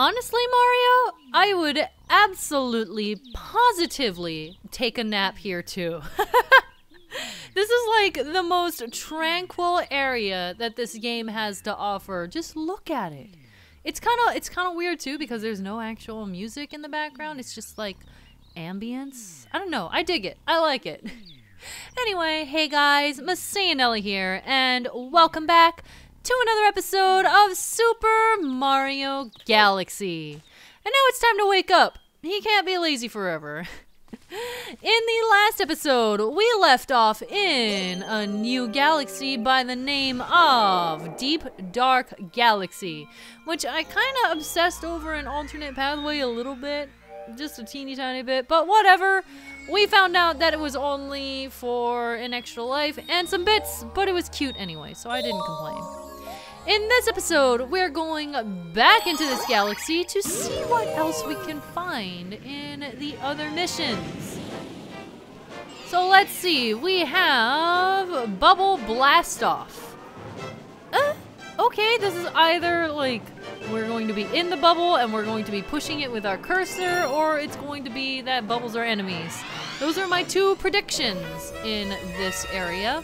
Honestly, Mario, I would absolutely, positively take a nap here too. this is like the most tranquil area that this game has to offer. Just look at it. It's kind of it's kind of weird too because there's no actual music in the background. It's just like ambience. I don't know. I dig it. I like it. anyway, hey guys, MasaeAnela here, and welcome back to another episode of Super Mario Galaxy. And now it's time to wake up. He can't be lazy forever. In the last episode, we left off in a new galaxy by the name of Deep Dark Galaxy, which I kind of obsessed over an alternate pathway a little bit, just a teeny tiny bit, but whatever. We found out that it was only for an extra life and some bits, but it was cute anyway, so I didn't complain. In this episode, we're going back into this galaxy to see what else we can find in the other missions. So let's see, we have Bubble Blast Off. Uh, okay, this is either like we're going to be in the bubble and we're going to be pushing it with our cursor, or it's going to be that bubbles are enemies. Those are my two predictions in this area.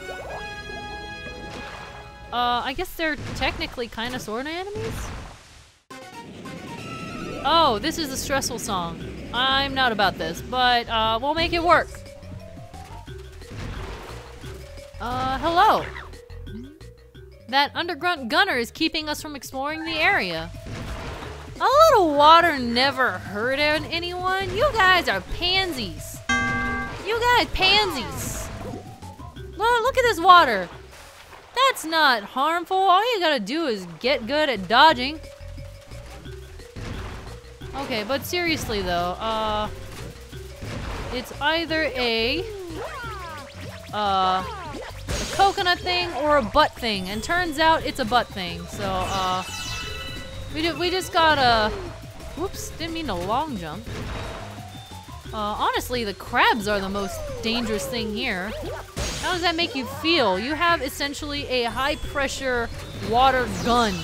Uh, I guess they're technically kind of sort of enemies? Oh, this is a stressful song. I'm not about this, but uh, we'll make it work. Uh, hello. That underground gunner is keeping us from exploring the area. A little water never hurt anyone. You guys are pansies. You guys, pansies. Look, look at this water. That's not harmful. All you gotta do is get good at dodging. Okay, but seriously though, uh... It's either a... Uh... A coconut thing or a butt thing. And turns out it's a butt thing. So, uh... We, we just gotta... Whoops, didn't mean a long jump. Uh, honestly, the crabs are the most dangerous thing here. How does that make you feel? You have essentially a high pressure water gun.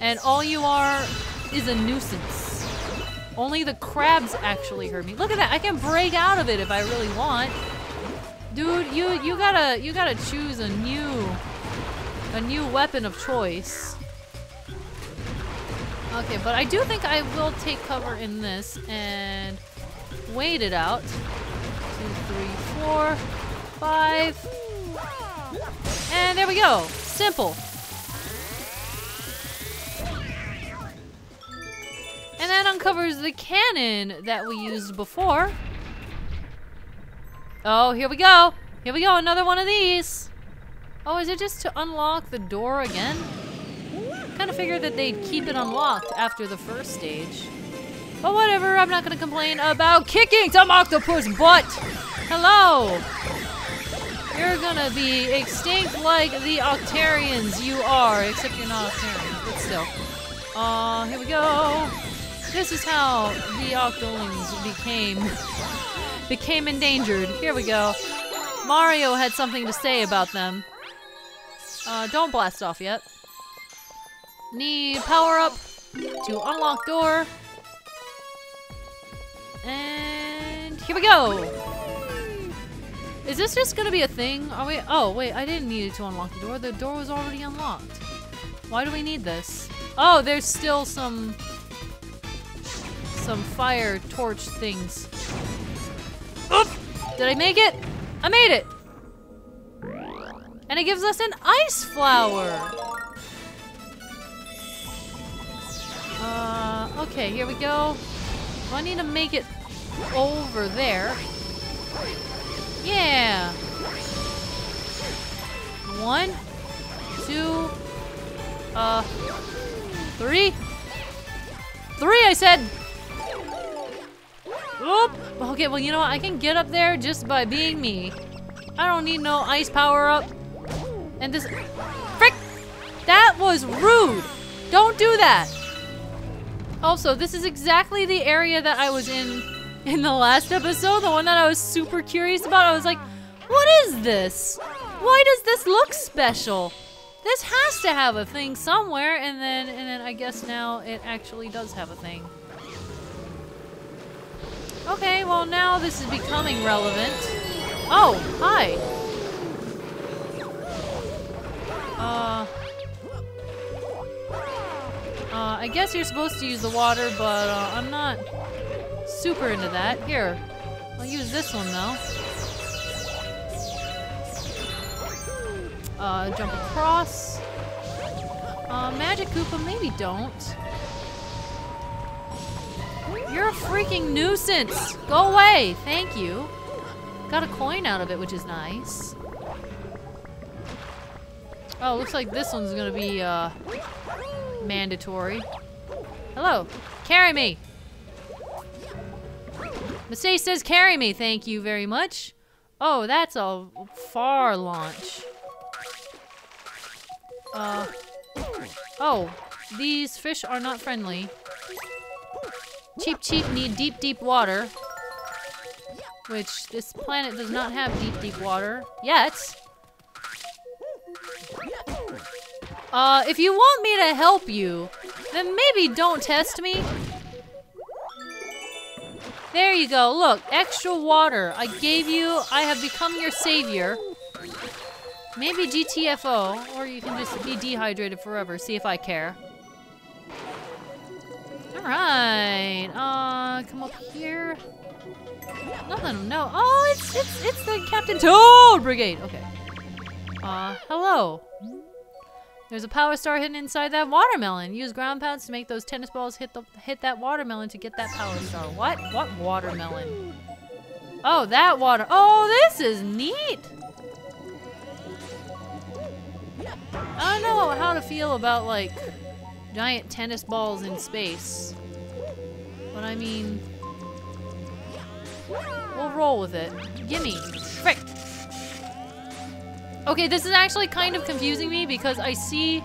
And all you are is a nuisance. Only the crabs actually hurt me. Look at that. I can break out of it if I really want. Dude, you you gotta you gotta choose a new a new weapon of choice. Okay, but I do think I will take cover in this and wait it out. Two, three, four five. And there we go. Simple. And that uncovers the cannon that we used before. Oh, here we go. Here we go, another one of these. Oh, is it just to unlock the door again? Kind of figured that they'd keep it unlocked after the first stage. But whatever, I'm not gonna complain about kicking some octopus butt. Hello. You're gonna be extinct like the Octarians you are, except you're not Octarians, but still. Uh, here we go. This is how the Octolings became became endangered. Here we go. Mario had something to say about them. Uh, don't blast off yet. Need power up to unlock door. And here we go. Is this just gonna be a thing? Are we- oh wait, I didn't need to unlock the door. The door was already unlocked. Why do we need this? Oh, there's still some... some fire torch things. Oop! Did I make it? I made it! And it gives us an ice flower! Uh, okay, here we go. I need to make it over there? Yeah. One, two, uh, three. Three, I said. Oop. Okay, well, you know what? I can get up there just by being me. I don't need no ice power up. And this, frick, that was rude. Don't do that. Also, this is exactly the area that I was in in the last episode, the one that I was super curious about, I was like, what is this? Why does this look special? This has to have a thing somewhere, and then and then I guess now it actually does have a thing. Okay, well now this is becoming relevant. Oh, hi. Uh, uh, I guess you're supposed to use the water, but uh, I'm not super into that. Here, I'll use this one though. Uh, jump across. Uh, Magic Koopa, maybe don't. You're a freaking nuisance! Go away! Thank you. Got a coin out of it, which is nice. Oh, looks like this one's gonna be, uh, mandatory. Hello. Carry me! Mistake says carry me, thank you very much. Oh, that's a far launch. Uh, oh, these fish are not friendly. Cheep Cheep need deep, deep water. Which this planet does not have deep, deep water. Yet. Uh, if you want me to help you, then maybe don't test me. There you go. Look, extra water. I gave you. I have become your savior. Maybe GTFO, or you can just be dehydrated forever. See if I care. Alright. Uh, come up here. Nothing, no. Oh, it's, it's, it's the Captain Toad Brigade. Okay. Uh, hello. There's a power star hidden inside that watermelon. Use ground pounds to make those tennis balls hit the hit that watermelon to get that power star. What? What watermelon? Oh, that water. Oh, this is neat. I don't know how to feel about like giant tennis balls in space. But I mean, we'll roll with it. Gimme. Frick. Okay, this is actually kind of confusing me because I see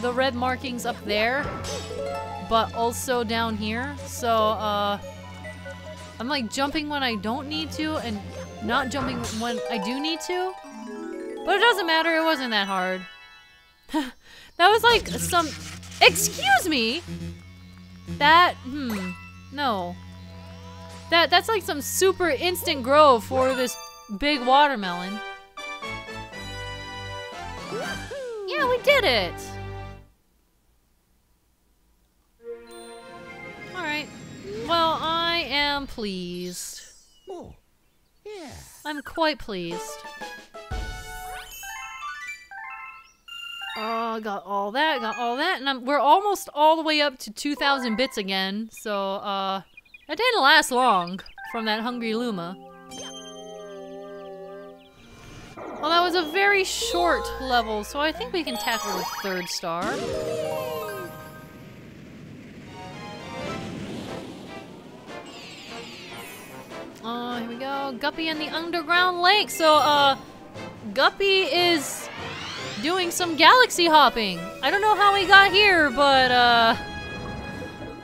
the red markings up there, but also down here. So, uh, I'm like jumping when I don't need to and not jumping when I do need to. But it doesn't matter, it wasn't that hard. that was like some- Excuse me! That- hmm. No. That That's like some super instant grow for this big watermelon. Yeah, we did it! Alright. Well, I am pleased. Oh, yeah. I'm quite pleased. Oh, got all that, got all that, and I'm, we're almost all the way up to 2,000 bits again, so, uh, that didn't last long from that Hungry Luma. Well, that was a very short level, so I think we can tackle the third star. Oh, here we go. Guppy and the Underground Lake. So, uh, Guppy is doing some galaxy hopping. I don't know how he got here, but, uh,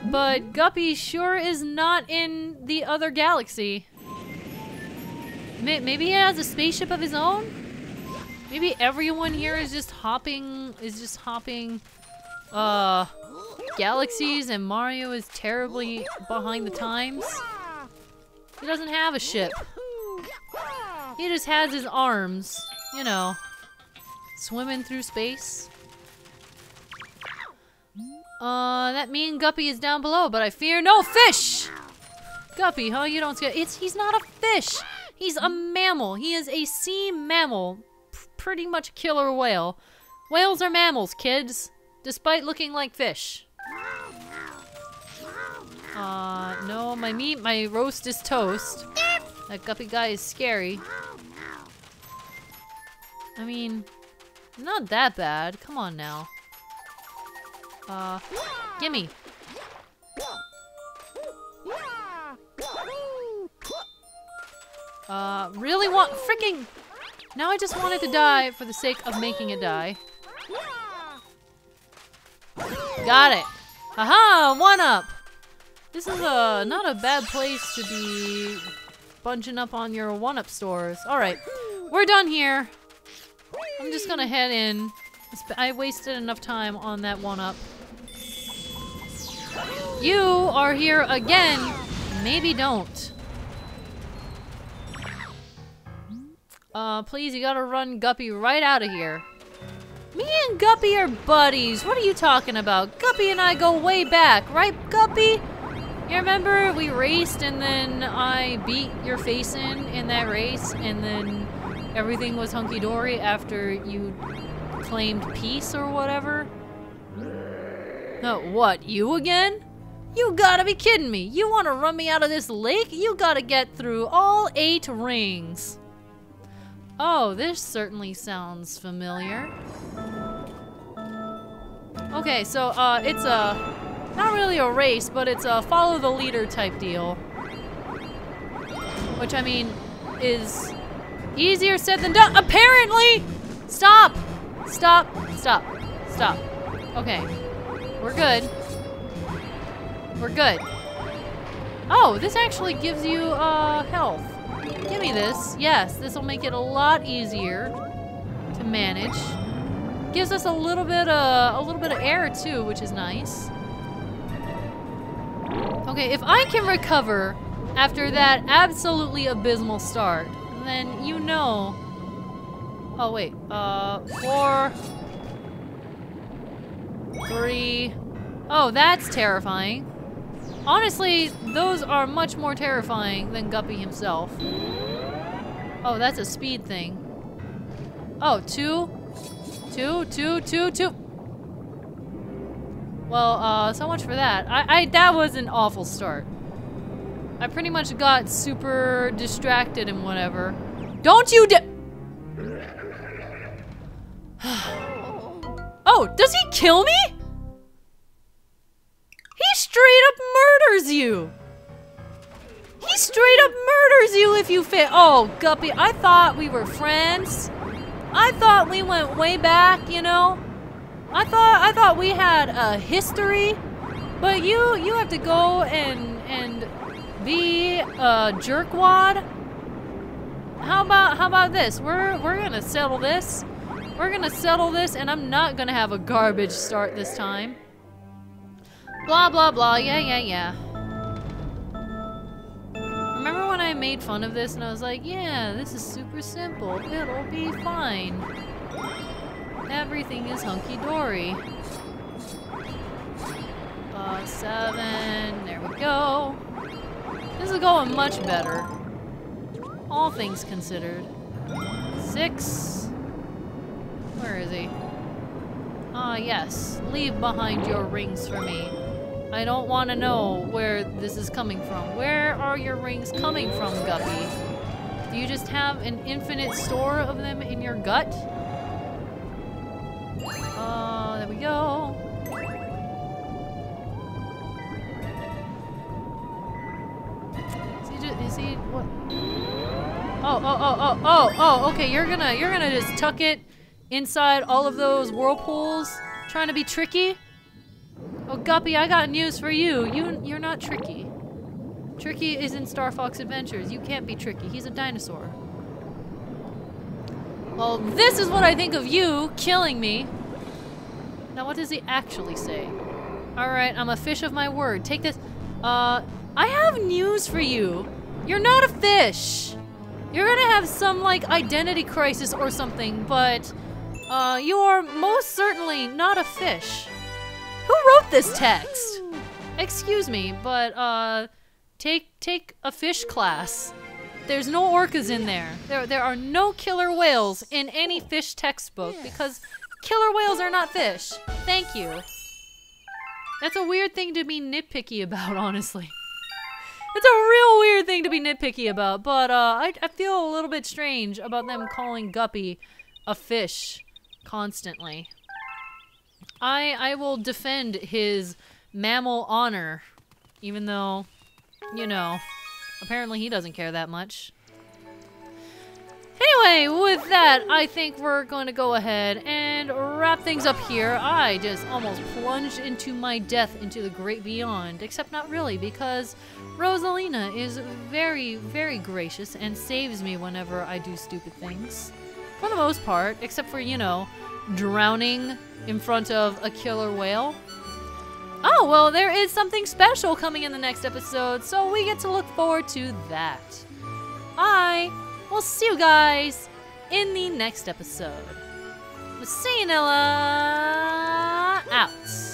but Guppy sure is not in the other galaxy. Maybe he has a spaceship of his own? Maybe everyone here is just hopping, is just hopping, uh, galaxies and Mario is terribly behind the times? He doesn't have a ship. He just has his arms, you know, swimming through space. Uh, that mean Guppy is down below, but I fear no fish! Guppy, huh? You don't scare- It's- He's not a fish! He's a mammal. He is a sea mammal. Pretty much killer whale. Whales are mammals, kids. Despite looking like fish. Uh, no, my meat, my roast is toast. That guppy guy is scary. I mean, not that bad. Come on now. Uh, gimme. Uh, really want freaking. Now I just wanted to die for the sake of making it die. Got it. Haha, one up. This is a not a bad place to be bunching up on your one-up stores. All right, we're done here. I'm just gonna head in I wasted enough time on that one up. You are here again. Maybe don't. Uh, please, you gotta run Guppy right out of here. Me and Guppy are buddies. What are you talking about? Guppy and I go way back, right, Guppy? You remember we raced and then I beat your face in in that race and then everything was hunky dory after you claimed peace or whatever? No, what, you again? You gotta be kidding me. You wanna run me out of this lake? You gotta get through all eight rings. Oh, this certainly sounds familiar. Okay, so uh, it's a not really a race, but it's a follow the leader type deal. Which I mean is easier said than done. Apparently! Stop! Stop, stop, stop. Okay. We're good. We're good. Oh, this actually gives you uh health. Give me this. Yes, this will make it a lot easier to manage. Gives us a little bit uh, a little bit of air too, which is nice. Okay, if I can recover after that absolutely abysmal start, then you know. Oh wait, uh, four, three. Oh, that's terrifying. Honestly, those are much more terrifying than Guppy himself. Oh, that's a speed thing. Oh, two, two, two, two, two. Well, uh, so much for that. I, I, that was an awful start. I pretty much got super distracted and whatever. Don't you di- Oh, does he kill me? Straight up murders you! He straight up murders you if you fail. Oh, Guppy, I thought we were friends. I thought we went way back, you know? I thought I thought we had a history. But you you have to go and and be a jerkwad. How about how about this? We're we're gonna settle this. We're gonna settle this and I'm not gonna have a garbage start this time. Blah, blah, blah. Yeah, yeah, yeah. Remember when I made fun of this and I was like, yeah, this is super simple. It'll be fine. Everything is hunky-dory. Uh, seven. There we go. This is going much better. All things considered. Six. Where is he? Ah, yes. Leave behind your rings for me. I don't want to know where this is coming from. Where are your rings coming from, Guppy? Do you just have an infinite store of them in your gut? Uh, there we go. Is he just, is he, what? Oh, oh, oh, oh, oh, oh, okay, you're gonna, you're gonna just tuck it inside all of those whirlpools, trying to be tricky? Oh, Guppy, I got news for you. You, you're not tricky. Tricky is in Star Fox Adventures. You can't be tricky. He's a dinosaur. Well, this is what I think of you killing me. Now, what does he actually say? Alright, I'm a fish of my word. Take this. Uh, I have news for you. You're not a fish. You're gonna have some, like, identity crisis or something, but, uh, you are most certainly not a fish. Who wrote this text? Excuse me, but, uh, take, take a fish class. There's no orcas in there. There, there are no killer whales in any fish textbook because killer whales are not fish. Thank you. That's a weird thing to be nitpicky about, honestly. It's a real weird thing to be nitpicky about, but uh, I, I feel a little bit strange about them calling Guppy a fish constantly. I I will defend his mammal honor, even though, you know, apparently he doesn't care that much. Anyway, with that, I think we're going to go ahead and wrap things up here. I just almost plunged into my death into the great beyond, except not really, because Rosalina is very, very gracious and saves me whenever I do stupid things. For the most part, except for, you know, drowning in front of a killer whale. Oh, well, there is something special coming in the next episode, so we get to look forward to that. I will see you guys in the next episode. Nella out.